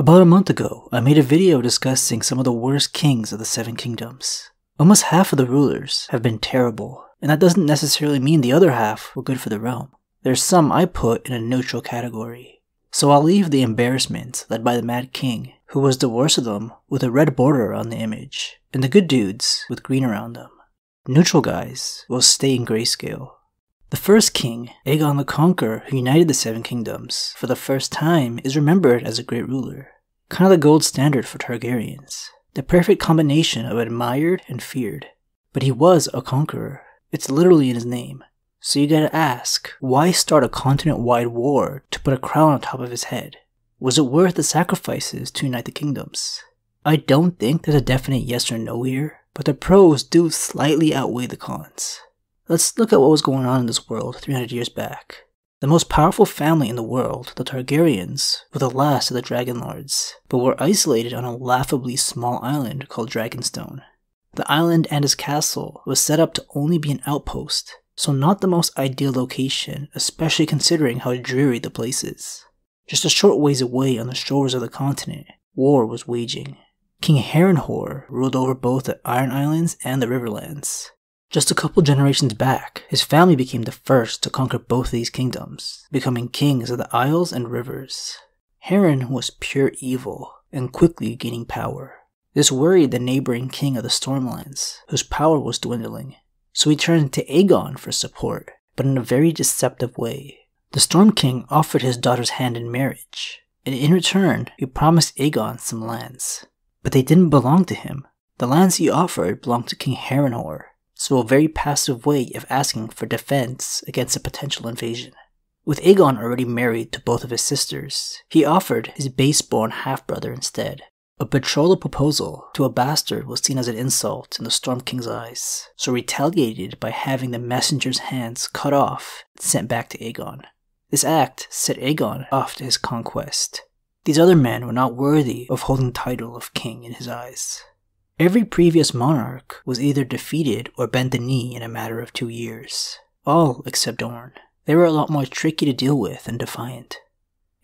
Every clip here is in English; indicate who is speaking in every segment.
Speaker 1: About a month ago, I made a video discussing some of the worst kings of the Seven Kingdoms. Almost half of the rulers have been terrible, and that doesn't necessarily mean the other half were good for the realm. There's some I put in a neutral category. So I'll leave the embarrassment led by the Mad King, who was the worst of them with a red border on the image, and the good dudes with green around them. Neutral guys will stay in grayscale. The first king, Aegon the Conqueror, who united the Seven Kingdoms for the first time, is remembered as a great ruler. Kind of the gold standard for Targaryens. The perfect combination of admired and feared. But he was a conqueror. It's literally in his name. So you gotta ask, why start a continent wide war to put a crown on top of his head? Was it worth the sacrifices to unite the kingdoms? I don't think there's a definite yes or no here, but the pros do slightly outweigh the cons. Let's look at what was going on in this world 300 years back. The most powerful family in the world, the Targaryens, were the last of the Dragon Lords, but were isolated on a laughably small island called Dragonstone. The island and its castle was set up to only be an outpost, so not the most ideal location, especially considering how dreary the place is. Just a short ways away on the shores of the continent, war was waging. King Harrenhal ruled over both the Iron Islands and the Riverlands, just a couple generations back, his family became the first to conquer both these kingdoms, becoming kings of the Isles and Rivers. Harren was pure evil and quickly gaining power. This worried the neighboring king of the Stormlands, whose power was dwindling, so he turned to Aegon for support, but in a very deceptive way. The Storm King offered his daughter's hand in marriage, and in return, he promised Aegon some lands. But they didn't belong to him. The lands he offered belonged to King Harrenhal, so a very passive way of asking for defense against a potential invasion. With Aegon already married to both of his sisters, he offered his base-born half-brother instead. A betrothal proposal to a bastard was seen as an insult in the Storm King's eyes, so retaliated by having the messenger's hands cut off and sent back to Aegon. This act set Aegon off to his conquest. These other men were not worthy of holding the title of king in his eyes. Every previous monarch was either defeated or bent the knee in a matter of two years. All except Dorne. They were a lot more tricky to deal with and defiant.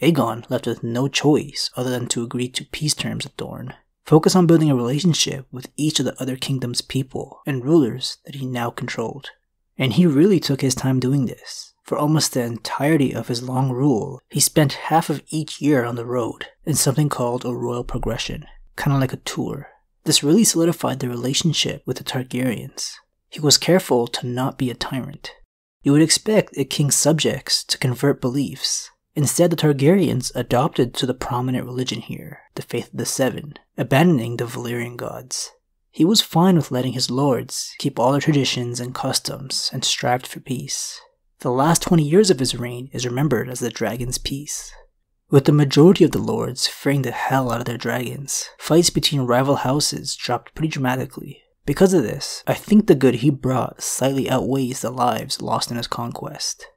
Speaker 1: Aegon left with no choice other than to agree to peace terms with Dorne, focus on building a relationship with each of the other kingdom's people and rulers that he now controlled. And he really took his time doing this. For almost the entirety of his long rule, he spent half of each year on the road in something called a royal progression, kind of like a tour. This really solidified the relationship with the Targaryens. He was careful to not be a tyrant. You would expect a king's subjects to convert beliefs. Instead, the Targaryens adopted to the prominent religion here, the Faith of the Seven, abandoning the Valyrian gods. He was fine with letting his lords keep all their traditions and customs and strived for peace. The last 20 years of his reign is remembered as the Dragon's Peace. With the majority of the lords fearing the hell out of their dragons, fights between rival houses dropped pretty dramatically. Because of this, I think the good he brought slightly outweighs the lives lost in his conquest.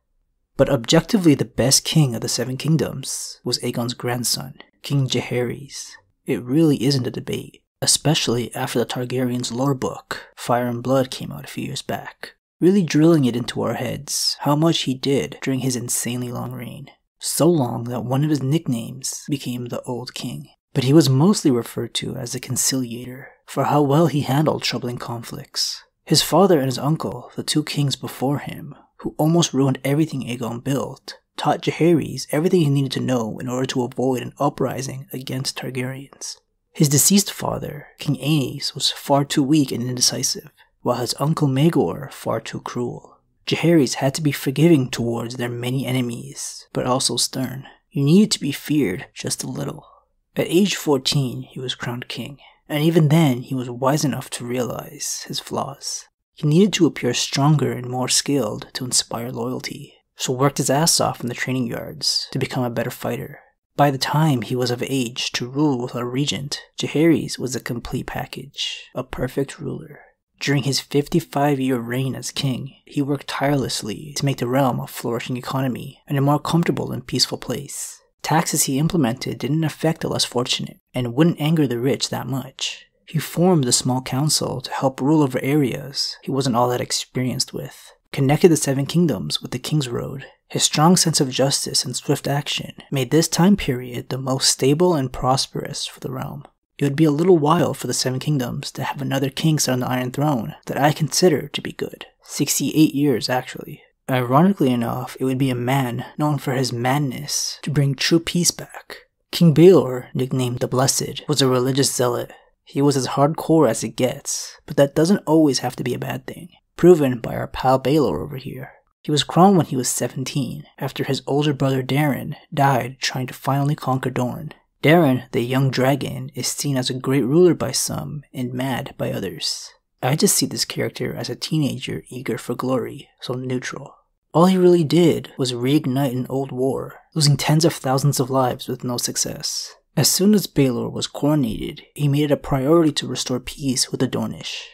Speaker 1: But objectively the best king of the Seven Kingdoms was Aegon's grandson, King Jaehaerys. It really isn't a debate, especially after the Targaryens lore book, Fire and Blood came out a few years back, really drilling it into our heads how much he did during his insanely long reign so long that one of his nicknames became the Old King. But he was mostly referred to as the Conciliator for how well he handled troubling conflicts. His father and his uncle, the two kings before him, who almost ruined everything Aegon built, taught Jaehaerys everything he needed to know in order to avoid an uprising against Targaryens. His deceased father, King Aenys, was far too weak and indecisive, while his uncle Maegor far too cruel. Jaehaerys had to be forgiving towards their many enemies, but also stern. You needed to be feared just a little. At age 14, he was crowned king, and even then, he was wise enough to realize his flaws. He needed to appear stronger and more skilled to inspire loyalty, so worked his ass off in the training yards to become a better fighter. By the time he was of age to rule with a regent, Jaehaerys was a complete package, a perfect ruler. During his 55 year reign as king, he worked tirelessly to make the realm a flourishing economy and a more comfortable and peaceful place. Taxes he implemented didn't affect the less fortunate and wouldn't anger the rich that much. He formed a small council to help rule over areas he wasn't all that experienced with, connected the Seven Kingdoms with the King's Road, His strong sense of justice and swift action made this time period the most stable and prosperous for the realm. It would be a little while for the Seven Kingdoms to have another king sit on the Iron Throne that I consider to be good. 68 years, actually. Ironically enough, it would be a man known for his madness to bring true peace back. King Baelor, nicknamed the Blessed, was a religious zealot. He was as hardcore as it gets, but that doesn't always have to be a bad thing. Proven by our pal Baelor over here. He was crowned when he was 17, after his older brother Daeron died trying to finally conquer Dorne. Daeron, the young dragon, is seen as a great ruler by some and mad by others. I just see this character as a teenager eager for glory, so neutral. All he really did was reignite an old war, losing tens of thousands of lives with no success. As soon as Baelor was coronated, he made it a priority to restore peace with the Dornish.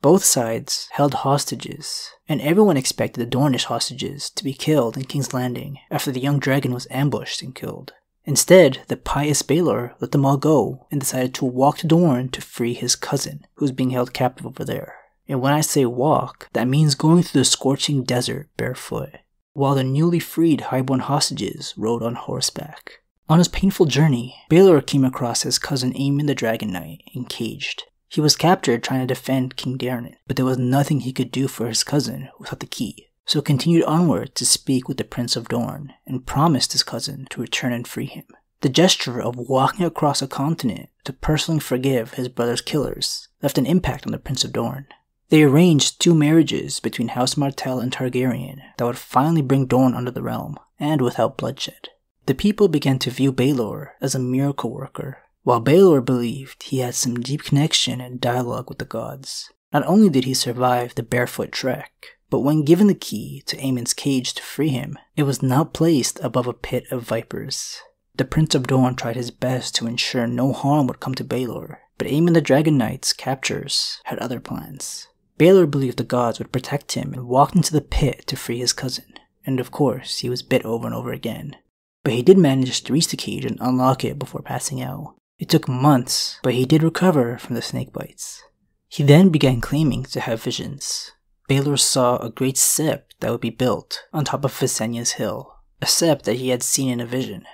Speaker 1: Both sides held hostages, and everyone expected the Dornish hostages to be killed in King's Landing after the young dragon was ambushed and killed. Instead, the pious Baelor let them all go and decided to walk to Dorne to free his cousin, who was being held captive over there. And when I say walk, that means going through the scorching desert barefoot, while the newly freed highborn hostages rode on horseback. On his painful journey, Baelor came across his cousin Aemon the Dragon Knight encaged. He was captured trying to defend King Daeron, but there was nothing he could do for his cousin without the key, so continued onward to speak with the Prince of Dorne and promised his cousin to return and free him. The gesture of walking across a continent to personally forgive his brother's killers left an impact on the Prince of Dorne. They arranged two marriages between House Martell and Targaryen that would finally bring Dorne under the realm, and without bloodshed. The people began to view Baelor as a miracle worker, while Baelor believed he had some deep connection and dialogue with the gods. Not only did he survive the barefoot trek, but when given the key to Aemon's cage to free him, it was now placed above a pit of vipers. The Prince of Dorne tried his best to ensure no harm would come to Baelor, but Aemon the Dragon Knight's captors had other plans. Baelor believed the gods would protect him and walked into the pit to free his cousin, and of course, he was bit over and over again. But he did manage to reach the cage and unlock it before passing out. It took months, but he did recover from the snake bites. He then began claiming to have visions. Baelor saw a great sept that would be built on top of Visenya's hill, a sept that he had seen in a vision.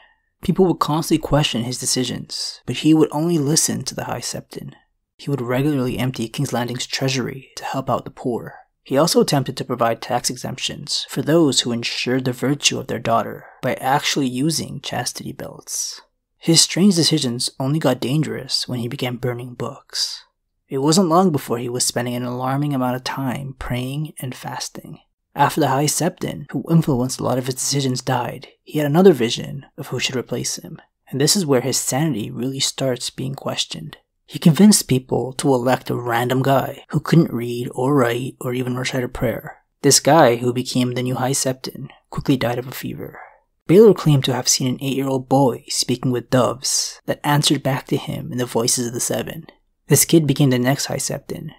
Speaker 1: People would constantly question his decisions, but he would only listen to the High Septon. He would regularly empty King's Landing's treasury to help out the poor. He also attempted to provide tax exemptions for those who ensured the virtue of their daughter by actually using chastity belts. His strange decisions only got dangerous when he began burning books. It wasn't long before he was spending an alarming amount of time praying and fasting. After the High Septon, who influenced a lot of his decisions, died, he had another vision of who should replace him. And this is where his sanity really starts being questioned. He convinced people to elect a random guy who couldn't read or write or even recite a prayer. This guy, who became the new High Septon, quickly died of a fever. Baelor claimed to have seen an eight year old boy speaking with doves that answered back to him in the voices of the seven. This kid became the next High Septon.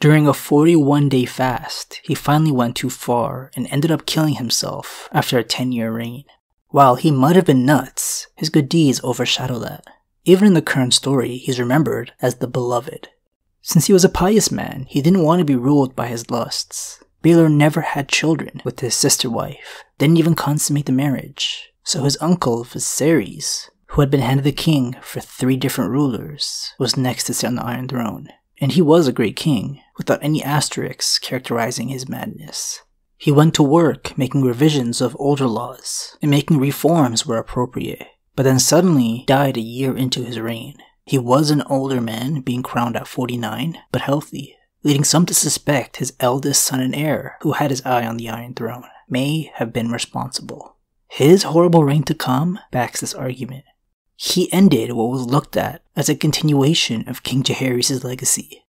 Speaker 1: During a 41 day fast, he finally went too far and ended up killing himself after a 10 year reign. While he might have been nuts, his good deeds overshadow that. Even in the current story, he's remembered as the Beloved. Since he was a pious man, he didn't want to be ruled by his lusts. Baelor never had children with his sister wife, didn't even consummate the marriage. So his uncle, Viserys, who had been handed the king for three different rulers, was next to sit on the Iron Throne. And he was a great king, without any asterisks characterizing his madness. He went to work making revisions of older laws and making reforms where appropriate but then suddenly died a year into his reign. He was an older man, being crowned at 49, but healthy, leading some to suspect his eldest son and heir, who had his eye on the Iron Throne, may have been responsible. His horrible reign to come backs this argument. He ended what was looked at as a continuation of King Jaehaerys' legacy.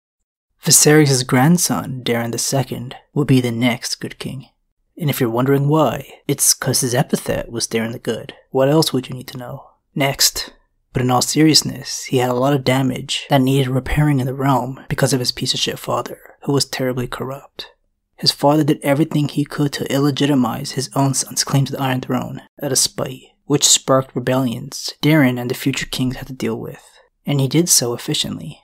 Speaker 1: Viserys' grandson, Daeron II, would be the next good king. And if you're wondering why, it's cause his epithet was Daeron the Good. What else would you need to know? Next. But in all seriousness, he had a lot of damage that needed repairing in the realm because of his piece of shit father, who was terribly corrupt. His father did everything he could to illegitimize his own son's claim to the Iron Throne out of spite, which sparked rebellions Daeron and the future kings had to deal with. And he did so efficiently.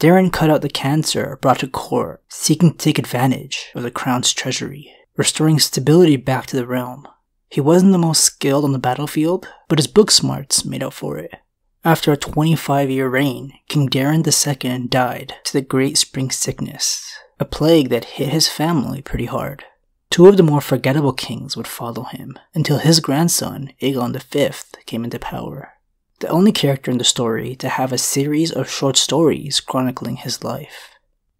Speaker 1: Daeron cut out the cancer brought to court, seeking to take advantage of the crown's treasury restoring stability back to the realm. He wasn't the most skilled on the battlefield, but his book smarts made up for it. After a 25 year reign, King Daeron II died to the Great Spring Sickness, a plague that hit his family pretty hard. Two of the more forgettable kings would follow him until his grandson, Aegon V, came into power. The only character in the story to have a series of short stories chronicling his life.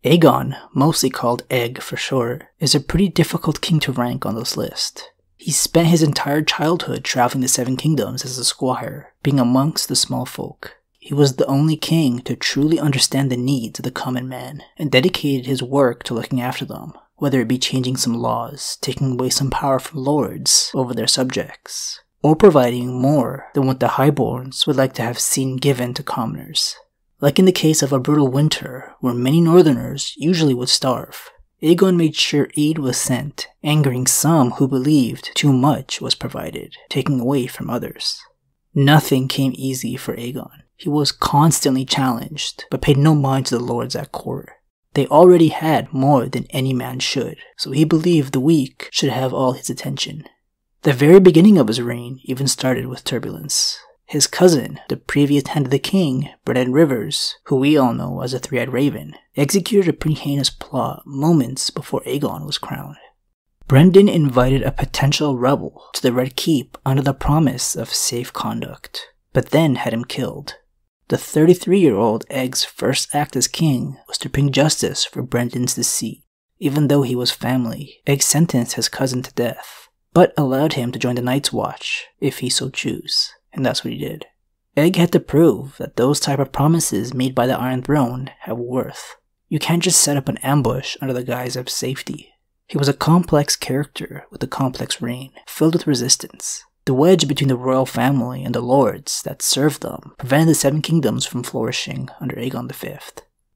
Speaker 1: Aegon, mostly called Egg for short, is a pretty difficult king to rank on this list. He spent his entire childhood traveling the Seven Kingdoms as a squire, being amongst the small folk. He was the only king to truly understand the needs of the common man, and dedicated his work to looking after them, whether it be changing some laws, taking away some power from lords over their subjects, or providing more than what the highborns would like to have seen given to commoners. Like in the case of a brutal winter, where many northerners usually would starve, Aegon made sure aid was sent, angering some who believed too much was provided, taking away from others. Nothing came easy for Aegon. He was constantly challenged, but paid no mind to the lords at court. They already had more than any man should, so he believed the weak should have all his attention. The very beginning of his reign even started with turbulence. His cousin, the previous hand of the king, Brynden Rivers, who we all know as a three-eyed raven, executed a pretty heinous plot moments before Aegon was crowned. Brynden invited a potential rebel to the Red Keep under the promise of safe conduct, but then had him killed. The 33-year-old Egg's first act as king was to bring justice for Brynden's deceit. Even though he was family, Egg sentenced his cousin to death, but allowed him to join the Night's Watch if he so choose and that's what he did. Egg had to prove that those type of promises made by the Iron Throne have worth. You can't just set up an ambush under the guise of safety. He was a complex character with a complex reign, filled with resistance. The wedge between the royal family and the lords that served them prevented the Seven Kingdoms from flourishing under Aegon V.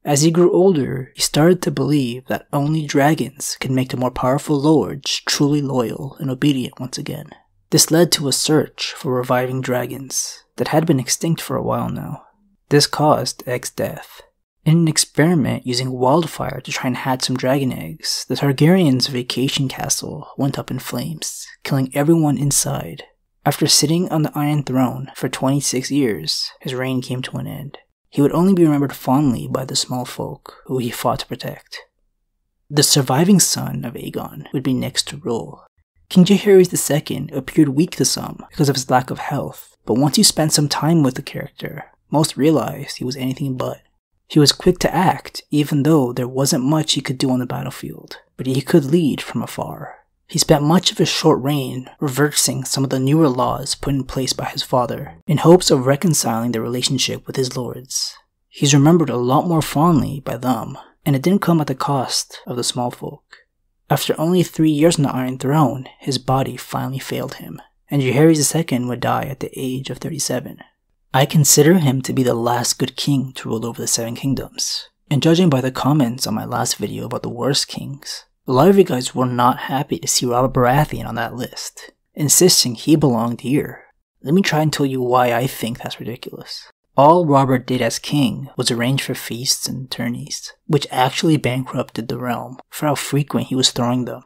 Speaker 1: As he grew older, he started to believe that only dragons could make the more powerful lords truly loyal and obedient once again. This led to a search for reviving dragons that had been extinct for a while now. This caused Egg's death. In an experiment using wildfire to try and hatch some dragon eggs, the Targaryen's vacation castle went up in flames, killing everyone inside. After sitting on the Iron Throne for 26 years, his reign came to an end. He would only be remembered fondly by the small folk who he fought to protect. The surviving son of Aegon would be next to rule, King Jaehaerys II appeared weak to some because of his lack of health, but once you spent some time with the character, most realized he was anything but. He was quick to act, even though there wasn't much he could do on the battlefield, but he could lead from afar. He spent much of his short reign reversing some of the newer laws put in place by his father, in hopes of reconciling the relationship with his lords. He's remembered a lot more fondly by them, and it didn't come at the cost of the small folk. After only three years on the Iron Throne, his body finally failed him, and Jaehaerys II would die at the age of 37. I consider him to be the last good king to rule over the Seven Kingdoms, and judging by the comments on my last video about the worst kings, a lot of you guys were not happy to see Robert Baratheon on that list, insisting he belonged here. Let me try and tell you why I think that's ridiculous. All Robert did as king was arrange for feasts and tourneys, which actually bankrupted the realm for how frequent he was throwing them.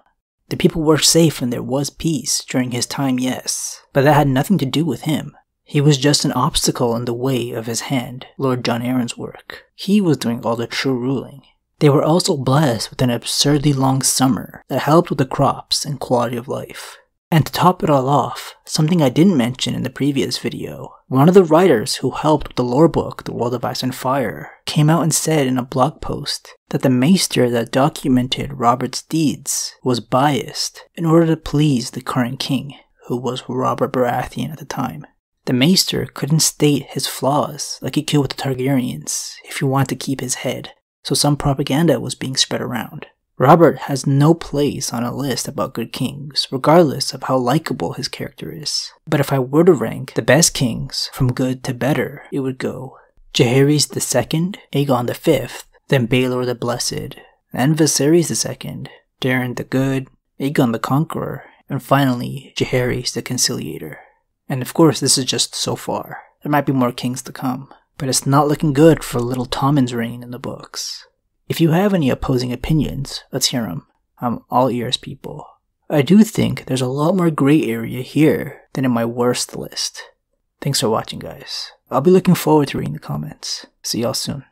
Speaker 1: The people were safe and there was peace during his time, yes, but that had nothing to do with him. He was just an obstacle in the way of his hand, Lord Jon Arryn's work. He was doing all the true ruling. They were also blessed with an absurdly long summer that helped with the crops and quality of life. And to top it all off, something I didn't mention in the previous video, one of the writers who helped with the lore book, The World of Ice and Fire, came out and said in a blog post that the maester that documented Robert's deeds was biased in order to please the current king, who was Robert Baratheon at the time. The maester couldn't state his flaws like he could with the Targaryens if he wanted to keep his head, so some propaganda was being spread around. Robert has no place on a list about good kings, regardless of how likable his character is. But if I were to rank the best kings from good to better, it would go Jaehaerys II, Aegon V, then Baelor the Blessed, then Viserys II, Daeron the Good, Aegon the Conqueror, and finally Jaehaerys the Conciliator. And of course, this is just so far. There might be more kings to come, but it's not looking good for little Tommen's reign in the books. If you have any opposing opinions, let's hear them. I'm all ears, people. I do think there's a lot more gray area here than in my worst list. Thanks for watching, guys. I'll be looking forward to reading the comments. See y'all soon.